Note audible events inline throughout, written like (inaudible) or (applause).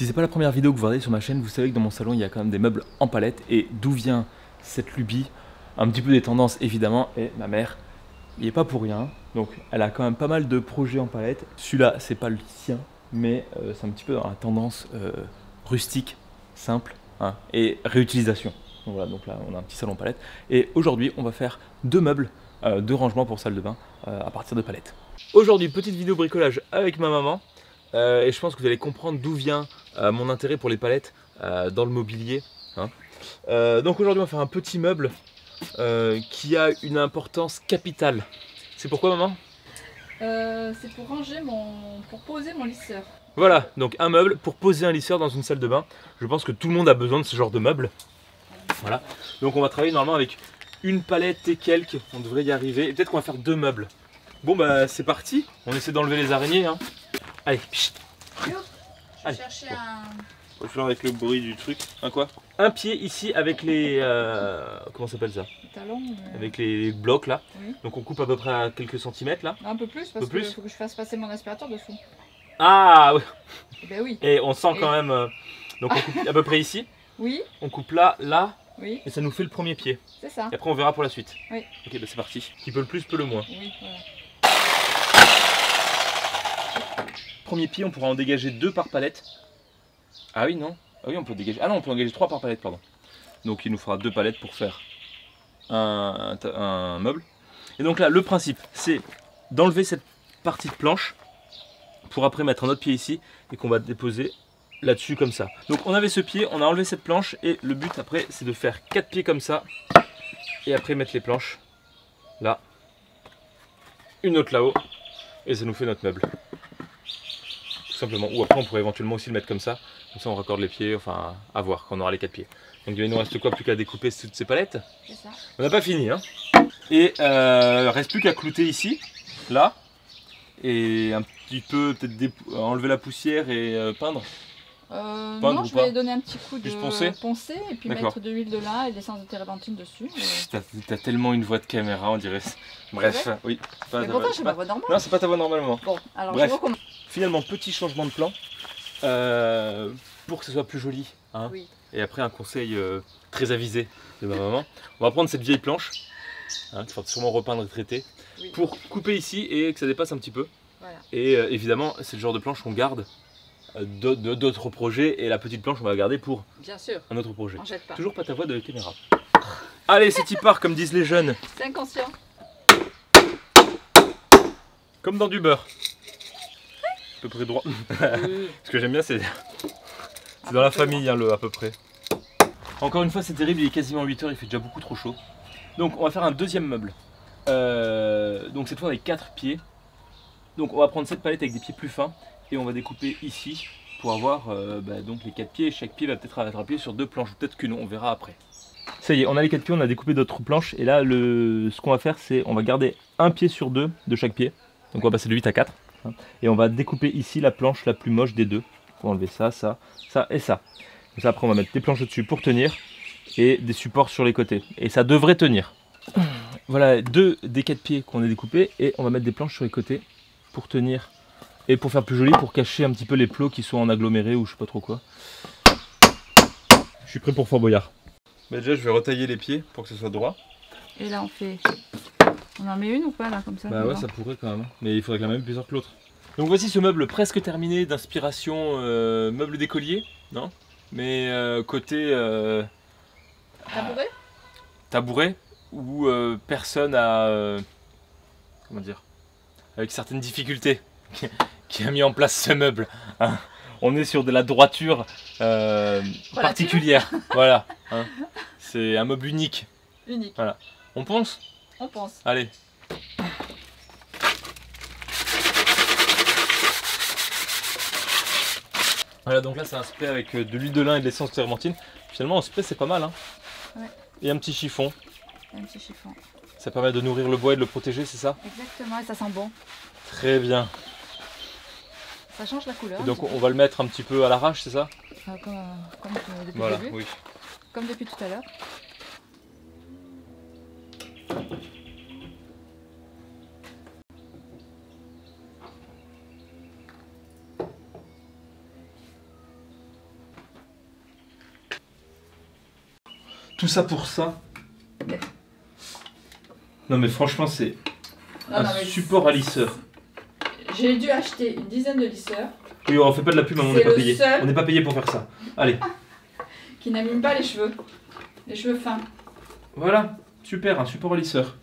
Si c'est pas la première vidéo que vous regardez sur ma chaîne, vous savez que dans mon salon il y a quand même des meubles en palette. Et d'où vient cette lubie? Un petit peu des tendances évidemment. Et ma mère, il est pas pour rien. Donc elle a quand même pas mal de projets en palette. Celui-là, c'est pas le sien, mais euh, c'est un petit peu dans la tendance euh, rustique, simple hein, et réutilisation. Donc voilà, donc là on a un petit salon palette. Et aujourd'hui, on va faire deux meubles, euh, deux rangements pour salle de bain à partir de palettes. Aujourd'hui, petite vidéo bricolage avec ma maman. Euh, et je pense que vous allez comprendre d'où vient euh, mon intérêt pour les palettes euh, dans le mobilier. hein. Donc aujourd'hui, on va faire un petit meuble qui a une importance capitale. C'est pourquoi, maman? C'est pour ranger mon. pour poser mon lisseur. Voilà, donc un meuble pour poser un lisseur dans une salle de bain. Je pense que tout le monde a besoin de ce genre de meuble. Voilà, donc on va travailler normalement avec une palette et quelques. On devrait y arriver. Et peut-être qu'on va faire deux meubles. Bon, bah c'est parti. On essaie d'enlever les araignées. Hein. Allez, pchit. Je Allez. cherchais un. Faire avec le bruit du truc. Un quoi? Un pied ici avec les. euh, comment ça s'appelle ça? Talon. euh, Avec les blocs là. Oui. Donc on coupe à peu près à quelques centimètres là. Un peu plus parce peu plus qu'il faut que je fasse passer mon aspirateur dessous. Ah ouais. Eh Ben oui. Et on sent quand Et- même. euh, donc on coupe à peu près ici. (laughs) Oui, On coupe là, là. oui, Et ça nous fait le premier pied. c'est ça. Et après on verra pour la suite. Oui. Ok, bah c'est parti. Qui peut le plus peut le moins. Oui, voilà. Pied, on pourra en dégager deux par palette. Ah oui, non Ah oui, on peut dégager. Ah non, on peut en dégager trois par palette, pardon. Donc il nous fera deux palettes pour faire un meuble. Et donc là, le principe, c'est d'enlever cette partie de planche pour après mettre un autre pied ici et qu'on va déposer là-dessus comme ça. Donc on avait ce pied, on a enlevé cette planche et le but après, c'est de faire quatre pieds comme ça et après mettre les planches là, une autre là-haut et ça nous fait notre meuble. Simplement. Ou après on pourrait éventuellement aussi le mettre comme ça. Comme ça on raccorde les pieds, enfin à voir quand on aura les quatre pieds. Donc il nous reste quoi plus qu'à découper toutes ces palettes C'est ça. On n'a pas fini hein. Et euh, reste plus qu'à clouter ici, là. Et un petit peu peut-être enlever la poussière et euh, peindre. Euh, non, je vais donner un petit coup de Juste poncer et puis mettre de l'huile de lin et de l'essence de térébenthine dessus. T'as tellement une voix de caméra on dirait. Bref, oui. pas Mais ta pourtant, j'ai ma voix normale. Non, c'est pas ta voix normalement. Bon, alors Bref. je. Finalement, petit changement de plan euh, pour que ce soit plus joli. hein. Oui. Et après, un conseil euh, très avisé de ma maman. On va prendre cette vieille planche, hein, qu'il faudra sûrement repeindre et traiter, Oui. pour couper ici et que ça dépasse un petit peu. Voilà. Et euh, évidemment, c'est le genre de planche qu'on garde euh, de- d'autres projets. Et la petite planche, on va la garder pour Bien sûr, un autre projet. on jette pas. Toujours pas ta voix de caméra. Allez, c'est y part, comme disent les jeunes. C'est inconscient. Comme dans du beurre. À peu près droit. (laughs) Ce que j'aime bien, c'est c'est dans la famille, hein, le à peu près. Encore une fois, c'est terrible, il est quasiment 8h, il fait déjà beaucoup trop chaud. Donc, on va faire un deuxième meuble. Euh, donc, cette fois avec 4 pieds. Donc, on va prendre cette palette avec des pieds plus fins et on va découper ici pour avoir euh, bah, donc les 4 pieds. Chaque pied va peut-être être appuyé sur deux planches, peut-être qu'une, on verra après. Ça y est, on a les 4 pieds, on a découpé d'autres planches et là, ce qu'on va faire, c'est on va garder un pied sur deux de chaque pied. Donc, on va passer de 8 à 4. hein, et on va découper ici la planche la plus moche des deux. On va enlever ça, ça, ça et ça. Ça, après, on va mettre des planches dessus pour tenir et des supports sur les côtés. Et ça devrait tenir. Voilà deux des quatre pieds qu'on a découpés et on va mettre des planches sur les côtés pour tenir et pour faire plus joli, pour cacher un petit peu les plots qui sont en aggloméré ou je sais pas trop quoi. Je suis prêt pour Fort Boyard. Bah déjà, je vais retailler les pieds pour que ce soit droit. Et là, on fait. On en met une ou pas là comme ça Bah ouais, ça pourrait quand même. Mais il faudrait que la même plusieurs que l'autre. Donc voici ce meuble presque terminé d'inspiration euh, meuble d'écolier, non? Mais euh, côté euh, Tabouret? tabouret où euh, personne a euh, comment dire? Avec certaines difficultés qui a mis en place ce meuble. hein. On est sur de la droiture euh, particulière. (laughs) voilà. hein. C'est un meuble unique. Unique, On pense? On pense. Allez. Voilà, donc là c'est un spray avec euh, de l'huile de lin et de l'essence de. Finalement, un spray c'est pas mal. Hein. Ouais. Et un petit chiffon. Un petit chiffon. Ça permet de nourrir le bois et de le protéger, c'est ça? Exactement, et ça sent bon. Très bien. Change la couleur. Donc on va le mettre un petit peu à l'arrache, c'est ça euh, comme, euh, euh, depuis voilà. Oui. Comme depuis tout à l'heure. Tout ça pour ça Non mais franchement c'est ah, un support à lisseur. J'ai dû acheter une dizaine de lisseurs Oui, on fait pas de la pub, mais on n'est pas payé. seul. On n'est pas payé pour faire ça. Allez, (laughs) qui n'abîment pas les cheveux. Les cheveux fins. voilà, super, un support lisseur.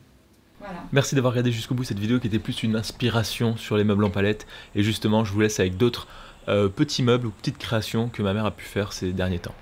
Voilà. Merci d'avoir regardé jusqu'au bout cette vidéo qui était plus une inspiration sur les meubles en palette. Et justement, je vous laisse avec d'autres euh, petits meubles ou petites créations que ma mère a pu faire ces derniers temps.